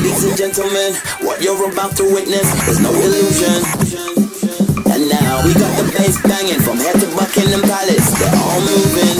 Ladies and gentlemen, what you're about to witness is no illusion. And now we got the bass banging from head to Buckingham Palace. They're all moving.